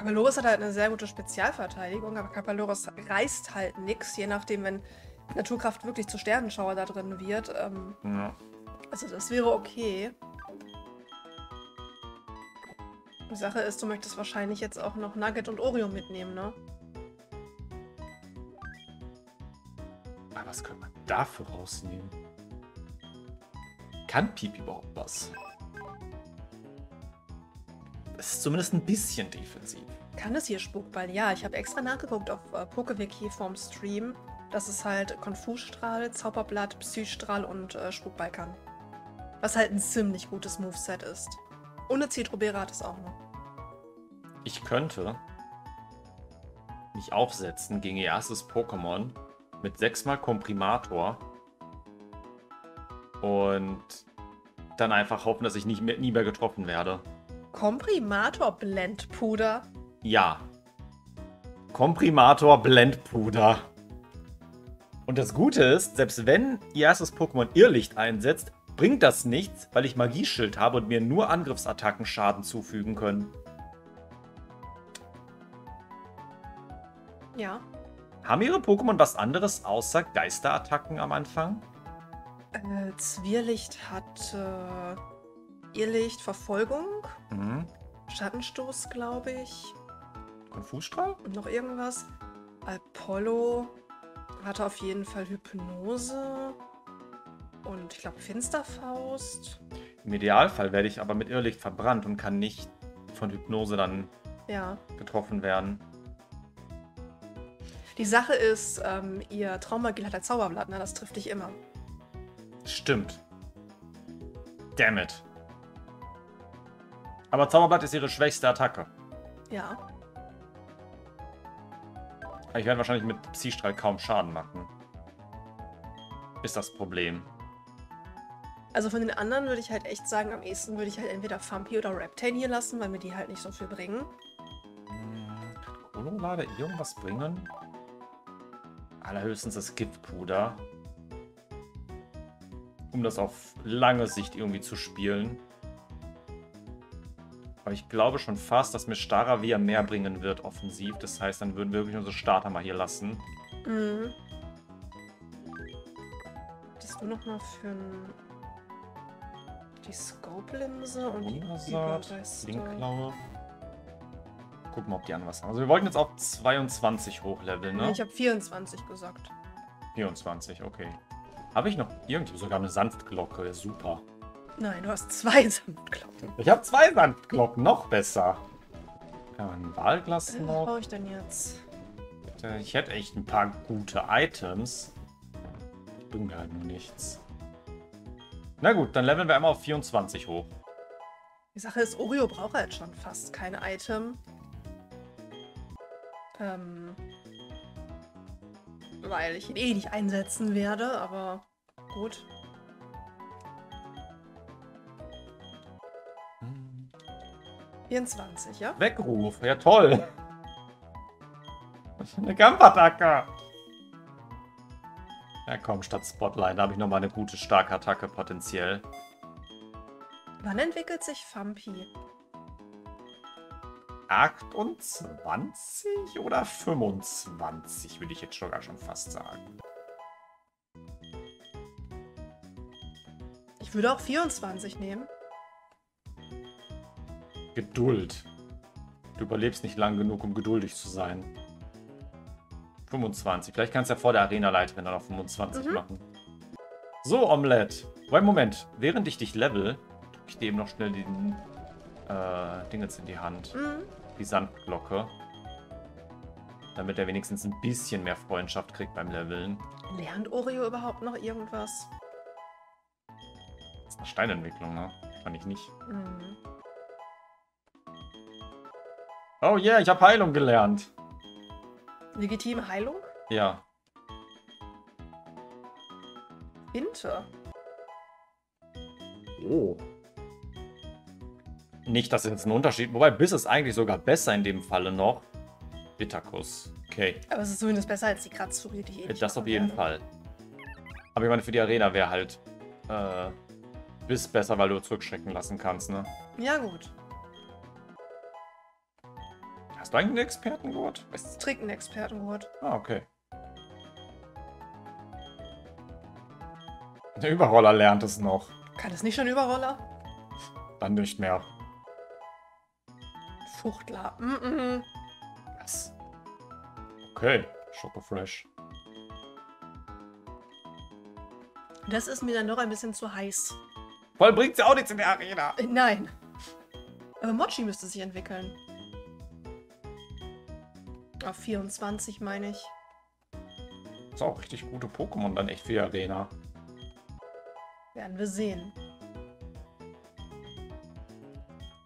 Kapaloris hat halt eine sehr gute Spezialverteidigung, aber Kapaloris reißt halt nix, je nachdem, wenn Naturkraft wirklich zu Sternenschauer da drin wird. Ähm, Ja. also das wäre okay. Die Sache ist, du möchtest wahrscheinlich jetzt auch noch Nugget und Oreo mitnehmen, ne? Aber was können wir dafür rausnehmen? Kann Pipi überhaupt was? Das ist zumindest ein bisschen defensiv. Kann es hier Spukball? Ja, ich habe extra nachgeguckt auf äh, PokeWiki vom Stream, dass es halt Konfusstrahl, Zauberblatt, Psystrahl und äh, Spukball kann. Was halt ein ziemlich gutes Moveset ist. Ohne Zitrobera hat es auch noch. Ich könnte mich aufsetzen gegen ihr erstes Pokémon mit sechsmal Komprimator und dann einfach hoffen, dass ich nicht mehr, nie mehr getroffen werde. Komprimator Blendpuder. Ja. Komprimator Blendpuder. Und das Gute ist, selbst wenn ihr erstes Pokémon Irrlicht einsetzt, bringt das nichts, weil ich Magieschild habe und mir nur Angriffsattacken Schaden zufügen können. Ja. Haben ihre Pokémon was anderes außer Geisterattacken am Anfang? Äh, Zwirlicht hat äh, Irrlicht, Verfolgung, Mhm. Schattenstoß, glaube ich. Konfusstrahl? Und noch irgendwas. Apollo hatte auf jeden Fall Hypnose. Und ich glaube Finsterfaust. Im Idealfall werde ich aber mit Irrlicht verbrannt und kann nicht von Hypnose dann Ja. getroffen werden. Die Sache ist, ähm, ihr Traumagil hat ein Zauberblatt, ne? Das trifft dich immer. Stimmt. Damn it. Aber Zauberblatt ist ihre schwächste Attacke. Ja. Ich werde wahrscheinlich mit Psystrahl kaum Schaden machen. Ist das Problem. Also von den anderen würde ich halt echt sagen, am ehesten würde ich halt entweder Fumpy oder Reptane hier lassen, weil mir die halt nicht so viel bringen. Hm, Kann Kololade irgendwas bringen? Allerhöchstens das Giftpuder. Um das auf lange Sicht irgendwie zu spielen. Aber ich glaube schon fast, dass mir Staravia mehr bringen wird offensiv. Das heißt, dann würden wir wirklich unsere Starter mal hier lassen. Mhm. Hattest du noch mal für die Scope-Linse und die Wundersaat, Überreste? Linkklaue. Gucken wir, ob die an was haben. Also wir wollten jetzt auf 22 hochleveln, ne? Ich habe 24 gesagt. 24, okay. Habe ich noch irgendwie sogar eine Sanftglocke? Super. Nein, du hast zwei Samtglocken. Ich habe zwei Sanftglocken, noch besser. Ja, ein Wahlglas Was noch. brauche ich denn jetzt? Äh, Ich hätte echt ein paar gute Items. Bringen mir halt nur nichts. Na gut, dann leveln wir einmal auf 24 hoch. Die Sache ist, Oreo braucht halt schon fast kein Item. Ähm, weil ich ihn eh nicht einsetzen werde, aber gut. 24, ja? Weckruf, ja toll. Eine Kampfattacke. Ja komm, statt Spotlight habe ich nochmal eine gute, starke Attacke potenziell. Wann entwickelt sich Fampi? 28 oder 25, würde ich jetzt sogar schon fast sagen. Ich würde auch 24 nehmen. Geduld. Du überlebst nicht lang genug, um geduldig zu sein. 25. Vielleicht kannst du ja vor der Arena-Leiterin dann auf 25 Mhm. machen. So, Omelette. Wait, Moment. Während ich dich level, drücke ich dir eben noch schnell den äh, Ding jetzt in die Hand. Mhm. Die Sandglocke. Damit er wenigstens ein bisschen mehr Freundschaft kriegt beim Leveln. Lernt Oreo überhaupt noch irgendwas? Das ist eine Steinentwicklung, ne? Kann ich nicht. Mhm. Oh yeah, ich habe Heilung gelernt. Legitime Heilung? Ja. Winter. Oh. Nicht, dass es jetzt ein Unterschied. Wobei, Biss ist eigentlich sogar besser in dem Falle noch. Bitterkuss. Okay. Aber es ist zumindest besser als die Kratzfurie, die ich eh Das auf jeden werde. Fall. Aber ich meine, für die Arena wäre halt äh, Biss besser, weil du zurückschrecken lassen kannst, ne? Ja, gut. Hast du eigentlich einen Expertengurt? Es trägt einen Expertengurt. Ah, okay. Der Überroller lernt es noch. Kann es nicht schon Überroller? Dann nicht mehr. Fuchtler. Mm -mm. Was? Okay, Schoko Fresh. Das ist mir dann noch ein bisschen zu heiß. Voll bringt sie auch nichts in der Arena. Äh, Nein. Aber Mochi müsste sich entwickeln. Auf 24 meine ich. Ist auch richtig gute Pokémon dann echt für die Arena. Werden wir sehen.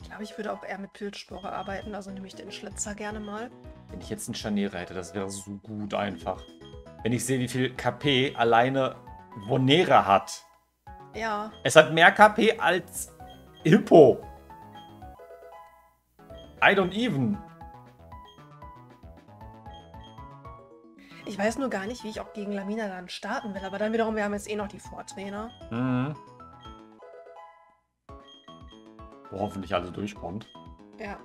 Ich glaube, ich würde auch eher mit Pilzspore arbeiten, also nehme ich den Schlitzer gerne mal. Wenn ich jetzt einen Scharnier hätte, das wäre so gut einfach. Wenn ich sehe, wie viel KP alleine Vonera hat. Ja, Es hat mehr KP als Hippo. I don't even. Ich weiß nur gar nicht, wie ich auch gegen Lamina dann starten will, aber dann wiederum, wir haben jetzt eh noch die Vortrainer. Mhm. Wo hoffentlich alle durchkommt. Ja.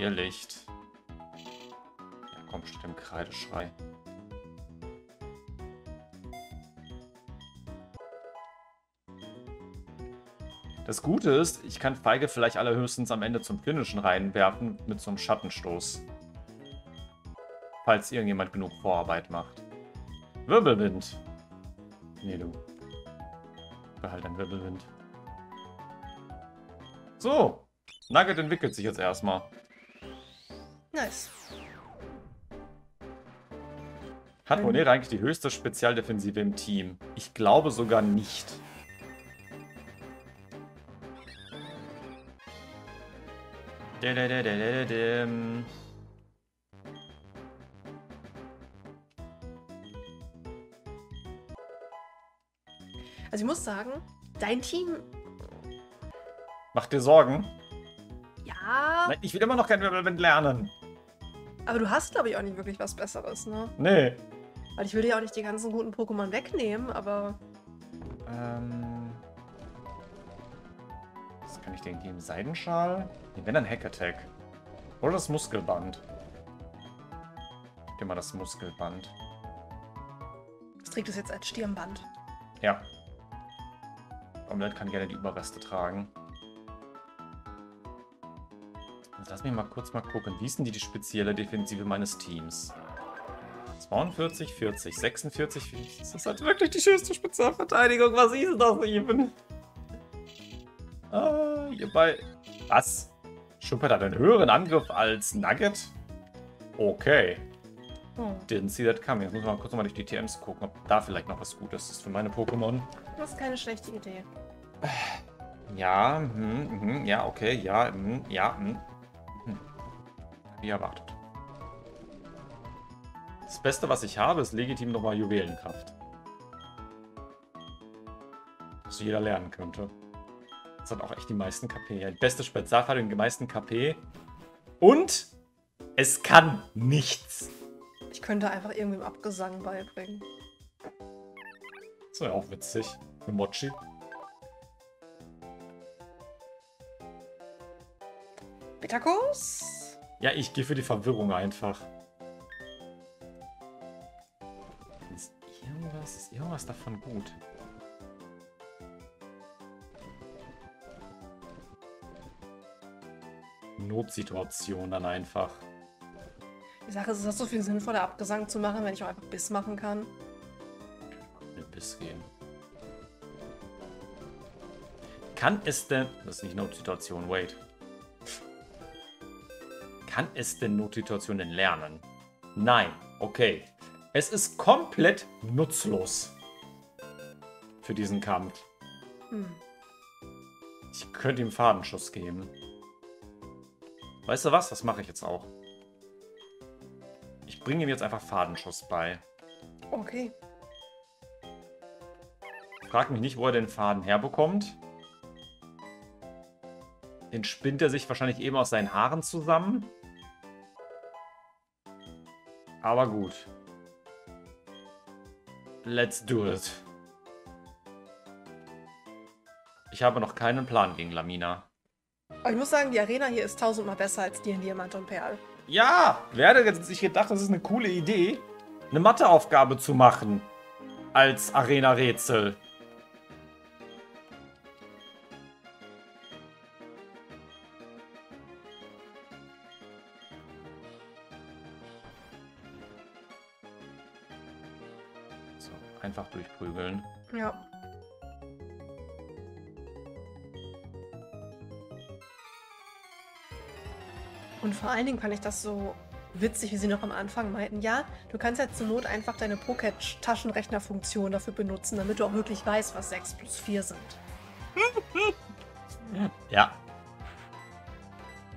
Ihr Licht. Ja, komm, steht im Kreideschrei. Das Gute ist, ich kann Feige vielleicht allerhöchstens am Ende zum Finishen reinwerfen mit so einem Schattenstoß. Falls irgendjemand genug Vorarbeit macht. Wirbelwind. Nee, du. Behalt dein Wirbelwind. So. Nugget entwickelt sich jetzt erstmal. Nice. Hat Mhm. Monera eigentlich die höchste Spezialdefensive im Team? Ich glaube sogar nicht. Dadadadadadadam. Also ich muss sagen, dein Team, Macht dir Sorgen? ja, Nein, ich will immer noch kein Wirbelwind lernen. aber du hast, glaube ich, auch nicht wirklich was Besseres, ne? Nee. Weil ich will dir ja auch nicht die ganzen guten Pokémon wegnehmen, aber Ähm. Was kann ich denn geben? Seidenschal? Nee, wenn dann Hack Attack. Oder das Muskelband. Gib dir mal das Muskelband. es trägt es jetzt als Stirnband. Ja. Omelette kann gerne die Überreste tragen. Jetzt lass mich mal kurz mal gucken. Wie ist denn die, die spezielle Defensive meines Teams? 42, 40, 46, 40. Das ist halt wirklich die schönste Spezialverteidigung. Was ist das eben? Ah, ihr bei. Was? Schuppert hat einen höheren Angriff als Nugget? Okay. Hm. Didn't see that coming. Jetzt muss man mal kurz mal durch die TMs gucken, ob da vielleicht noch was Gutes ist für meine Pokémon. Das ist keine schlechte Idee. Ja, hm, hm, ja, okay, ja, hm, ja. Hm. Wie erwartet. Das Beste, was ich habe, ist legitim nochmal Juwelenkraft. Was jeder lernen könnte. Das hat auch echt die meisten KP. Ja, die beste Spezialverteidigung, die meisten KP. Und es kann nichts. Ich könnte einfach irgendwem Abgesang beibringen. Das wäre auch witzig. Für Mochi. Bitterkurs? Ja, ich gehe für die Verwirrung einfach. Ist irgendwas, ist irgendwas davon gut? Notsituation dann einfach. Die Sache ist, es ist so viel sinnvoller, Abgesang zu machen, wenn ich auch einfach Biss machen kann. Mit Biss gehen. Kann es denn... Das ist nicht Notsituation, wait. Kann es denn Notsituationen lernen? Nein. Okay. Es ist komplett nutzlos. Für diesen Kampf. Hm. Ich könnte ihm Fadenschuss geben. Weißt du was? Das mache ich jetzt auch. Ich bringe ihm jetzt einfach Fadenschuss bei. Okay. Frag mich nicht, wo er den Faden herbekommt. Den spinnt er sich wahrscheinlich eben aus seinen Haaren zusammen. Aber gut. Let's do it. Ich habe noch keinen Plan gegen Lamina. Aber ich muss sagen, die Arena hier ist tausendmal besser als die in Diamant und Perl. Ja, wer hätte jetzt gedacht, das ist eine coole Idee, eine Matheaufgabe zu machen als Arena-Rätsel. Allen Dingen fand ich das so witzig, wie sie noch am Anfang meinten, ja, du kannst ja zur Not einfach deine Pocket-Taschenrechnerfunktion dafür benutzen, damit du auch wirklich weißt, was 6 plus 4 sind. Ja.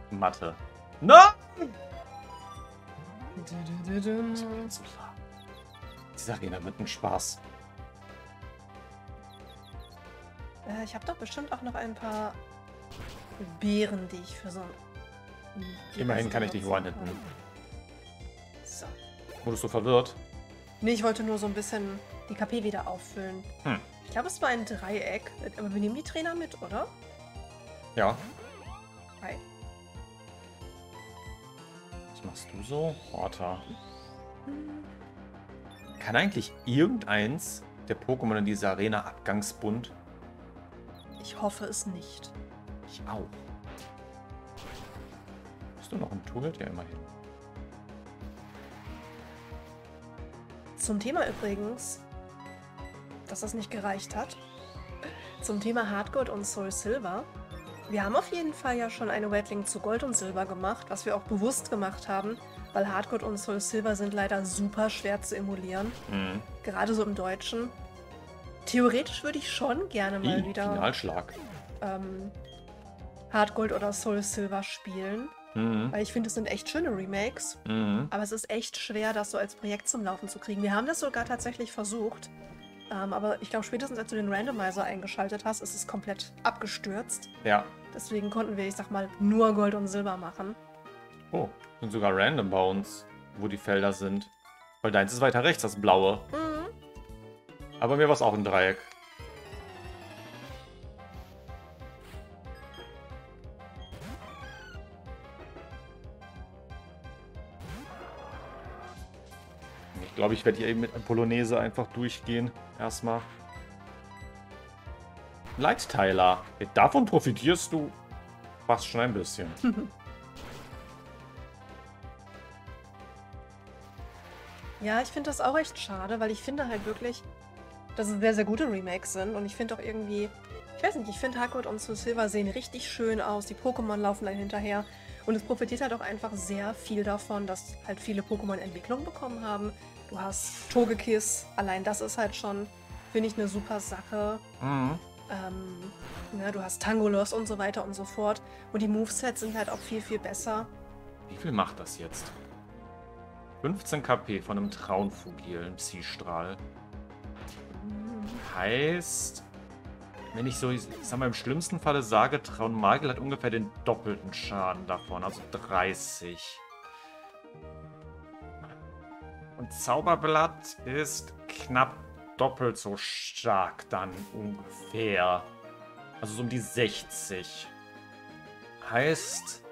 Mathe. Nein! Diese Arena wird ein Spaß. Äh, ich habe doch bestimmt auch noch ein paar Beeren, die ich für so. Immerhin kann ich dich one-hitten. So. Wurdest du verwirrt? Nee, ich wollte nur so ein bisschen die KP wieder auffüllen. Hm. Ich glaube, es war ein Dreieck. Aber wir nehmen die Trainer mit, oder? Ja. Hi. Was machst du so? Horta. Kann eigentlich irgendeins der Pokémon in dieser Arena Abgangsbund? Ich hoffe es nicht. Ich auch. Du noch im Turret? Ja, immerhin. Zum Thema übrigens, dass das nicht gereicht hat. Zum Thema Hardgold und Soul Silver. Wir haben auf jeden Fall ja schon eine Wetling zu Gold und Silber gemacht, was wir auch bewusst gemacht haben, weil Hardgold und Soul Silver sind leider super schwer zu emulieren. Mhm. Gerade so im Deutschen. Theoretisch würde ich schon gerne mal Ih, wieder Finalschlag. ähm, Hardgold oder Soul Silver spielen, Mhm. weil ich finde, es sind echt schöne Remakes. Mhm. Aber es ist echt schwer, das so als Projekt zum Laufen zu kriegen. Wir haben das sogar tatsächlich versucht. Ähm, aber ich glaube, spätestens als du den Randomizer eingeschaltet hast, ist es komplett abgestürzt. Ja. Deswegen konnten wir, ich sag mal, nur Gold und Silber machen. Oh, sind sogar Random Bounds, wo die Felder sind. Weil deins ist weiter rechts, das blaue. Mhm. Aber mir war es auch ein Dreieck. Glaube, ich werde hier eben mit einem Polonaise einfach durchgehen. Erstmal. Leitteiler. Davon profitierst du fast schon ein bisschen. Ja, ich finde das auch echt schade, weil ich finde halt wirklich, dass es sehr, sehr gute Remakes sind. Und ich finde auch irgendwie, ich weiß nicht, ich finde Hardgold und Soul Silver sehen richtig schön aus. Die Pokémon laufen dann hinterher. Und es profitiert halt auch einfach sehr viel davon, dass halt viele Pokémon Entwicklung bekommen haben. Du hast Togekiss, allein das ist halt schon, finde ich, eine super Sache. Mhm. Ähm, ne, du hast Tangolos und so weiter und so fort. Und die Movesets sind halt auch viel, viel besser. Wie viel macht das jetzt? 15 KP von einem Traunfugil, einem Psystrahl. Heißt, wenn ich so, ich sag mal, im schlimmsten Falle sage, Traunmagel hat ungefähr den doppelten Schaden davon, also 30. Und Zauberblatt ist knapp doppelt so stark dann ungefähr. Also so um die 60. Heißt,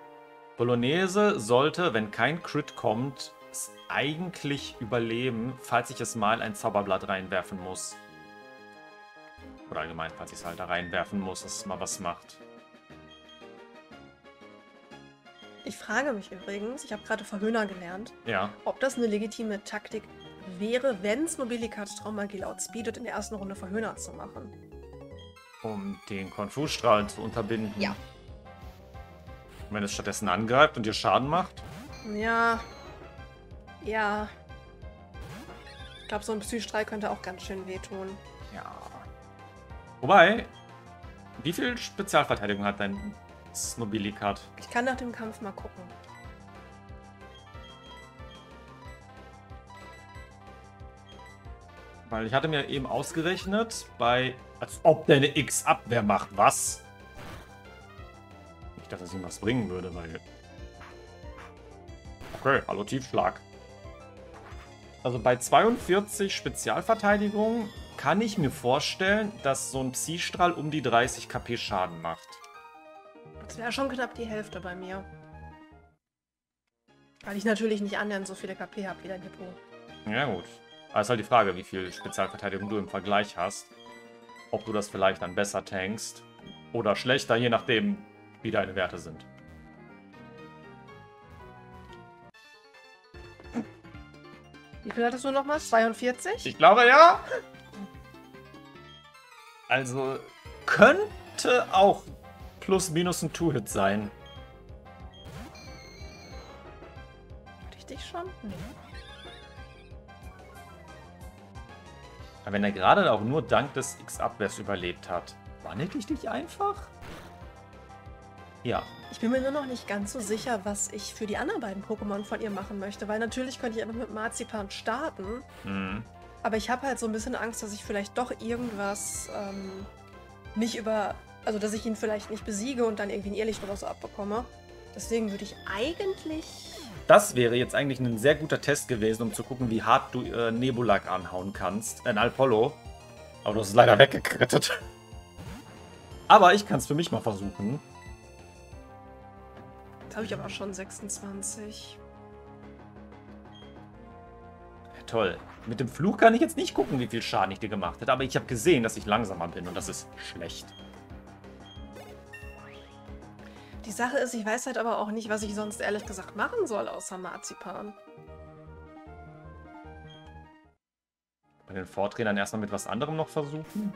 Bolognese sollte, wenn kein Crit kommt, es eigentlich überleben, falls ich es mal ein Zauberblatt reinwerfen muss. Oder allgemein, falls ich es halt da reinwerfen muss, dass es mal was macht. Ich frage mich übrigens, ich habe gerade Verhöhner gelernt, Ja. ob das eine legitime Taktik wäre, wenn es Mobilikat Traummagie outspeedet, in der ersten Runde Verhöhner zu machen. Um den Konfusstrahl zu unterbinden. Ja. Wenn es stattdessen angreift und dir Schaden macht. Ja. Ja. Ich glaube, so ein Psystrahl könnte auch ganz schön wehtun. Ja. Wobei, wie viel Spezialverteidigung hat dein Snobilikat? Ich kann nach dem Kampf mal gucken. Weil ich hatte mir eben ausgerechnet, bei. Als ob der eine X-Abwehr macht. Was? Nicht, dass es ihm was bringen würde, weil. Okay, hallo Tiefschlag. Also bei 42 Spezialverteidigung kann ich mir vorstellen, dass so ein Psi-Strahl um die 30 KP Schaden macht. Das wäre schon knapp die Hälfte bei mir. Weil ich natürlich nicht annähernd so viele KP habe wie dein Hippo. Ja gut. Aber ist halt die Frage, wie viel Spezialverteidigung du im Vergleich hast. Ob du das vielleicht dann besser tankst oder schlechter, je nachdem, wie deine Werte sind. Wie viel hattest du nochmal? 42? Ich glaube ja. Also könnte auch plus minus ein Two-Hit sein. Hatte ich dich schon? Nee. Aber wenn er gerade auch nur dank des X-Abwehrs überlebt hat, wandelt ich dich einfach? Ja. Ich bin mir nur noch nicht ganz so sicher, was ich für die anderen beiden Pokémon von ihr machen möchte, weil natürlich könnte ich einfach mit Marzipan starten, Mhm. aber ich habe halt so ein bisschen Angst, dass ich vielleicht doch irgendwas ähm, nicht über, also dass ich ihn vielleicht nicht besiege und dann irgendwie ein Irrlicht oder so abbekomme. Deswegen würde ich eigentlich Das wäre jetzt eigentlich ein sehr guter Test gewesen, um zu gucken, wie hart du äh, Nebulak anhauen kannst. Ein Alpollo. Aber du hast es leider weggekrittet. Aber ich kann es für mich mal versuchen. Jetzt habe ich aber schon 26. Ja, toll. Mit dem Fluch kann ich jetzt nicht gucken, wie viel Schaden ich dir gemacht hätte. Aber ich habe gesehen, dass ich langsamer bin und das ist schlecht. Die Sache ist, ich weiß halt aber auch nicht, was ich sonst ehrlich gesagt machen soll, außer Marzipan. Bei den Vortrainern erstmal mit was anderem noch versuchen.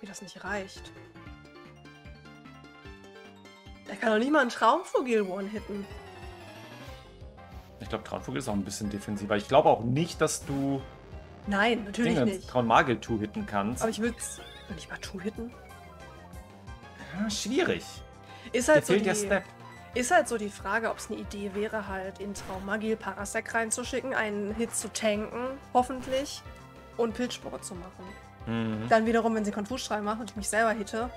Wie das nicht reicht. Er kann doch nicht mal einen Traumvogel one-hitten. Ich glaube, Traunvogel ist auch ein bisschen defensiver. Ich glaube auch nicht, dass du Nein, natürlich Dinge nicht. Traunmagel two-hitten kannst. Aber ich würde es nicht mal two-hitten. Ja, schwierig. Ist halt, so fehlt die, der Step. ist halt so die Frage, ob es eine Idee wäre, halt in Traumagil Parasec reinzuschicken, einen Hit zu tanken, hoffentlich, und Pilzspore zu machen. Mhm. Dann wiederum, wenn sie Konfusstrahl machen und ich mich selber hitte.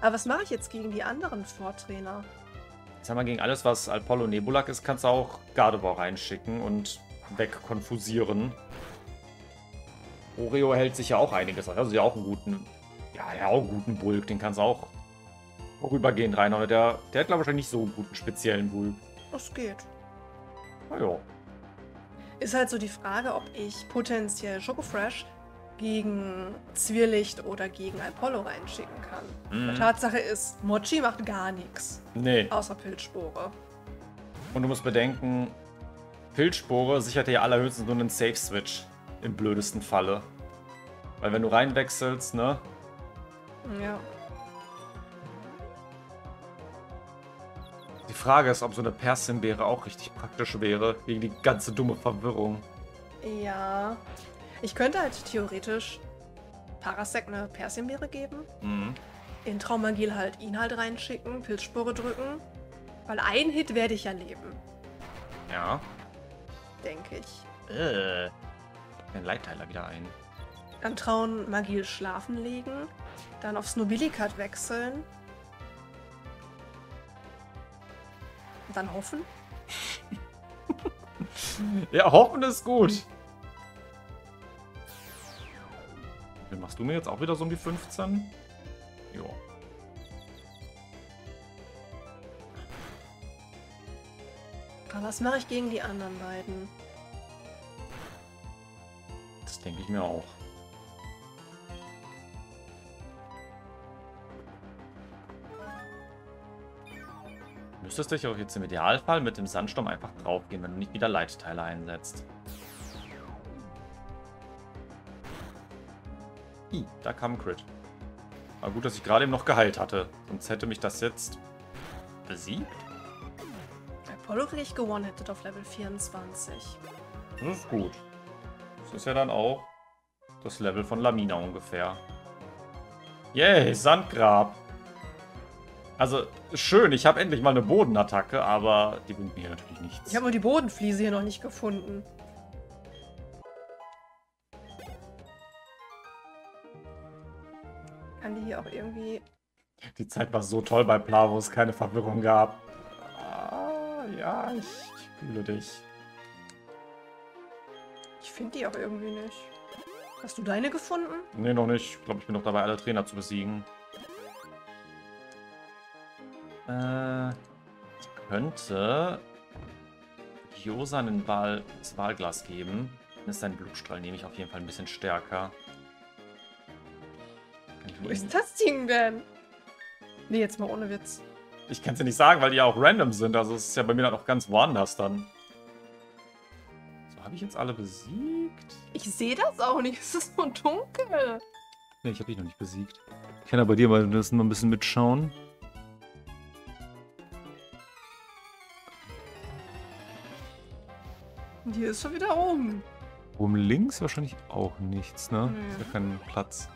Aber was mache ich jetzt gegen die anderen Vortrainer? Sag mal, gegen alles, was Alpollo Nebulak ist, kannst du auch Gardevoir reinschicken und wegkonfusieren. Oreo hält sich ja auch einiges. Also ja auch einen guten. Ja, ja, auch einen guten Bulk. Den kannst du auch vorübergehend reinhauen. Der, der hat, glaube ich, nicht so einen guten speziellen Bulk. Das geht. Na ja. Ist halt so die Frage, ob ich potenziell Schokofresh gegen Zwirlicht oder gegen Apollo reinschicken kann. Mhm. Tatsache ist, Mochi macht gar nichts, Nee. außer Pilzspore. Und du musst bedenken, Pilzspore sichert dir ja allerhöchstens nur einen Safe-Switch. Im blödesten Falle. Weil wenn du reinwechselst, ne? Ja. Die Frage ist, ob so eine Persimbeere auch richtig praktisch wäre, gegen die ganze dumme Verwirrung. Ja. Ich könnte halt theoretisch Parasec eine Persienbeere geben, Mhm. in Traumagil halt ihn halt reinschicken, Pilzspore drücken. Weil ein Hit werde ich ja leben, Ja. denke ich. Äh. Den Leitteiler wieder ein. Dann trauen Magil schlafen legen, dann auf Snobilikat wechseln. Und dann hoffen. Ja, hoffen ist gut. Wie machst du mir jetzt auch wieder so um die 15? Jo. Aber was mache ich gegen die anderen beiden? Das denke ich mir auch. Müsstest dich auch jetzt im Idealfall mit dem Sandsturm einfach draufgehen, wenn du nicht wieder Leitteile einsetzt. Ih, da kam ein Crit. War gut, dass ich gerade eben noch geheilt hatte. Sonst hätte mich das jetzt besiegt. Apollo kriege ich gewonnen-hitted auf Level 24. Das ist gut. Das ist ja dann auch das Level von Lamina ungefähr. Yay, Sandgrab. Also, schön, ich habe endlich mal eine Bodenattacke, aber die bringt mir natürlich nichts. Ich habe nur die Bodenfliese hier noch nicht gefunden. Kann die hier auch irgendwie... Die Zeit war so toll bei Pla, wo es keine Verwirrung gab. Ah, ja, ich, ich fühle dich. Ich finde die auch irgendwie nicht. Hast du deine gefunden? Nee, noch nicht. Ich glaube, ich bin noch dabei, alle Trainer zu besiegen. Äh, könnte Josa einen Wahl, das Wahlglas geben. Dann ist sein Blutstrahl nämlich auf jeden Fall ein bisschen stärker. Ich Wo ist das Ding denn? Nee, jetzt mal ohne Witz. Ich kann es ja nicht sagen, weil die ja auch random sind. Also es ist ja bei mir dann auch ganz woanders dann. So, habe ich jetzt alle besiegt? Ich sehe das auch nicht. Es ist so dunkel. Nee, ich habe dich noch nicht besiegt. Ich kann ja bei dir mal das mal ein bisschen mitschauen. Und hier ist schon wieder oben. Oben links wahrscheinlich auch nichts, ne? Nee. Ist ja kein Platz.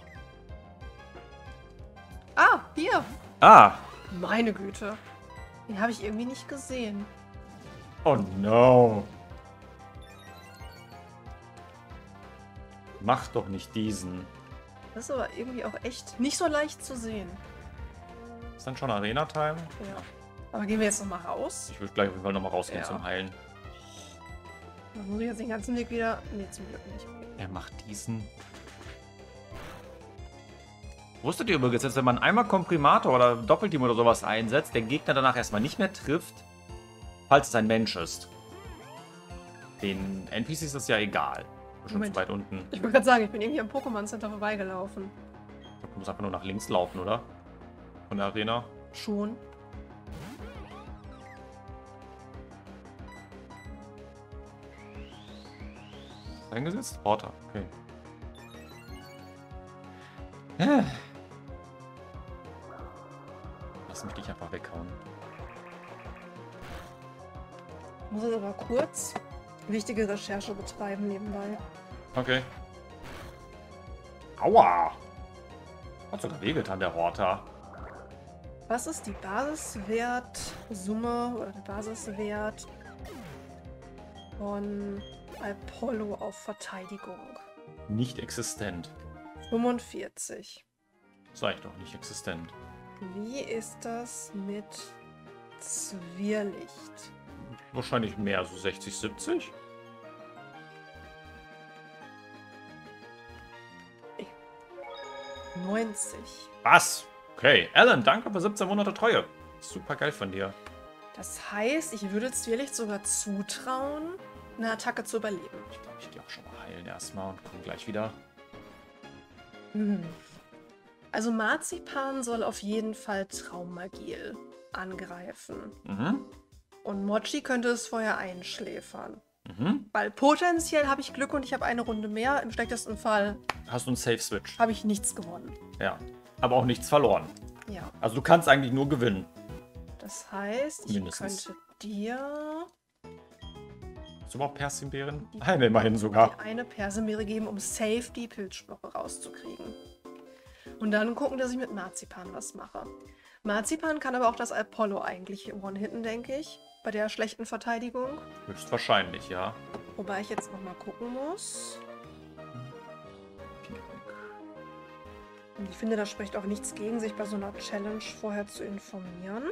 Ah, hier. Ah! Meine Güte. Den habe ich irgendwie nicht gesehen. Oh no! Mach doch nicht diesen. Das ist aber irgendwie auch echt nicht so leicht zu sehen. Ist dann schon Arena-Time? Ja. Aber gehen wir jetzt nochmal raus? Ich würde gleich auf jeden Fall nochmal rausgehen Ja. zum Heilen. Dann muss ich jetzt den ganzen Weg wieder. Nee, zum Glück nicht. Er macht diesen. Wusstet ihr übrigens, dass wenn man einmal Komprimator oder Doppelteam oder sowas einsetzt, der Gegner danach erstmal nicht mehr trifft, falls es ein Mensch ist? Den NPCs ist das ja egal. Schon Moment. zu weit unten. Ich wollte gerade sagen, ich bin irgendwie am Pokémon Center vorbeigelaufen. Du musst einfach nur nach links laufen, oder? Von der Arena. Schon. Eingesetzt? Porter, okay. Äh. Lass mich dich einfach weghauen. Ich muss jetzt aber kurz wichtige Recherche betreiben nebenbei. Okay. Aua! Hat sogar wehgetan, der Horta. Was ist die Basiswertsumme oder der Basiswert von Apollo auf Verteidigung? Nicht existent. 45. Sag ich doch, nicht existent. Wie ist das mit Zwirlicht? Wahrscheinlich mehr, so 60, 70? Ich- 90. Was? Okay. Alan, danke für 17 Monate Treue. Super geil von dir. Das heißt, ich würde Zwirlicht sogar zutrauen, eine Attacke zu überleben. Ich glaube, ich gehe auch schon mal heilen erstmal und komme gleich wieder. Hm. Also Marzipan soll auf jeden Fall Traummagil angreifen. Mhm. Und Mochi könnte es vorher einschläfern. Mhm. Weil potenziell habe ich Glück und ich habe eine Runde mehr. Im schlechtesten Fall Hast du einen Safe Switch? habe ich nichts gewonnen. Ja. Aber auch nichts verloren. Ja. Also du kannst eigentlich nur gewinnen. Das heißt, ich Mindestens. könnte dir Du überhaupt Persimbeeren? Eine immerhin sogar. eine Persemeere geben, um safe die Pilzsproche rauszukriegen. Und dann gucken, dass ich mit Marzipan was mache. Marzipan kann aber auch das Apollo eigentlich one-hitten, denke ich. Bei der schlechten Verteidigung. Höchstwahrscheinlich, ja. Wobei ich jetzt nochmal gucken muss. Und ich finde, da spricht auch nichts gegen, sich bei so einer Challenge vorher zu informieren.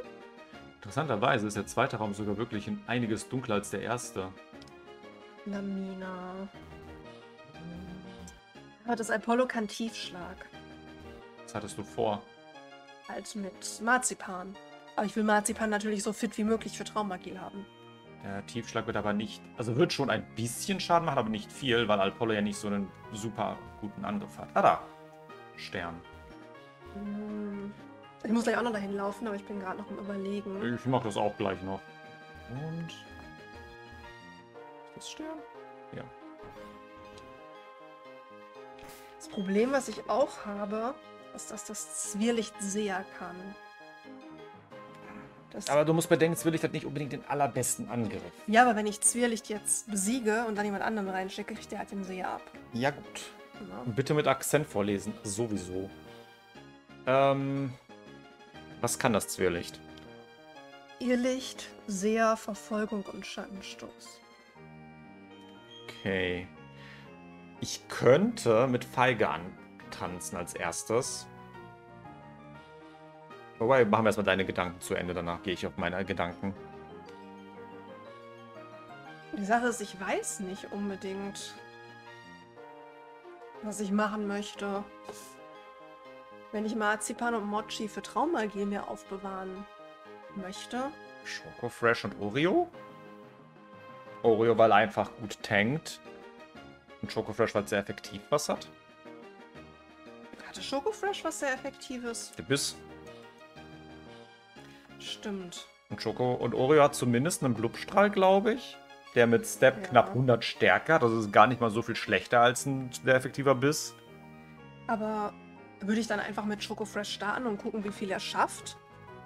Interessanterweise ist der zweite Raum sogar wirklich ein einiges dunkler als der erste. Lamina. Aber das Apollo kann Tiefschlag. Was hattest du vor? Halt mit Marzipan. Aber ich will Marzipan natürlich so fit wie möglich für Traummagil haben. Der Tiefschlag wird aber nicht, also wird schon ein bisschen Schaden machen, aber nicht viel, weil Apollo ja nicht so einen super guten Angriff hat. Ah, da. Stern. Hm. Ich muss gleich auch noch dahin laufen, aber ich bin gerade noch im Überlegen. Ich mach das auch gleich noch. Und. Das Stern? Ja. Das Problem, was ich auch habe, ist, dass das Zwirlicht sehr kann. Das, Aber du musst bedenken, Zwillicht hat nicht unbedingt den allerbesten Angriff. ja, aber wenn ich Zwirlicht jetzt besiege und dann jemand anderen reinschicke, kriegt der halt den Seher ab. Ja, gut. Ja. Bitte mit Akzent vorlesen. Sowieso. Ähm. Was kann das Zwirlicht? Irrlicht, Seher, Verfolgung und Schattenstoß. Okay. Ich könnte mit Feige antanzen als erstes. Wobei, machen wir erstmal deine Gedanken zu Ende, danach gehe ich auf meine Gedanken. Die Sache ist, ich weiß nicht unbedingt. was ich machen möchte. Wenn ich Marzipan und Mochi für Traummagie mir aufbewahren möchte. Schoko Fresh und Oreo? Oreo, weil er einfach gut tankt. Und Schoko Fresh, weil es sehr effektiv was hat. Hatte Schoko Fresh was sehr effektives? Gebiss. Stimmt. Und Schoko und Oreo hat zumindest einen Blubstrahl, glaube ich. Der mit Step Ja. knapp 100 stärker hat. Das ist gar nicht mal so viel schlechter als ein sehr effektiver Biss. Aber würde ich dann einfach mit Schoko Fresh starten und gucken, wie viel er schafft?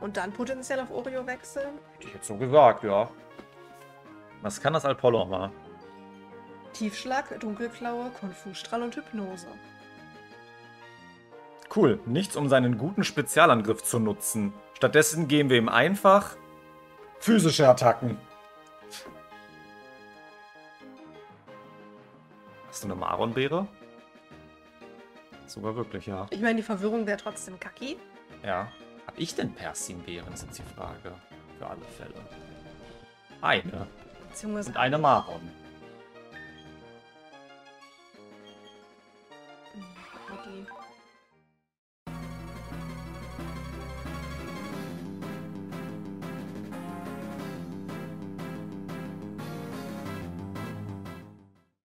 Und dann potenziell auf Oreo wechseln? Hätte ich jetzt so gesagt, ja. Was kann das Alpollo mal? Tiefschlag, Dunkelklaue, Konfusstrahl und Hypnose. Cool, nichts um seinen guten Spezialangriff zu nutzen. Stattdessen geben wir ihm einfach physische Attacken. Hast du eine Maronbeere? Sogar wirklich, ja. Ich meine, die Verwirrung wäre trotzdem kacki. Ja. Hab ich denn Persimbeeren, ist jetzt die Frage. Für alle Fälle. Eine. Beziehungsweise Und eine Maron.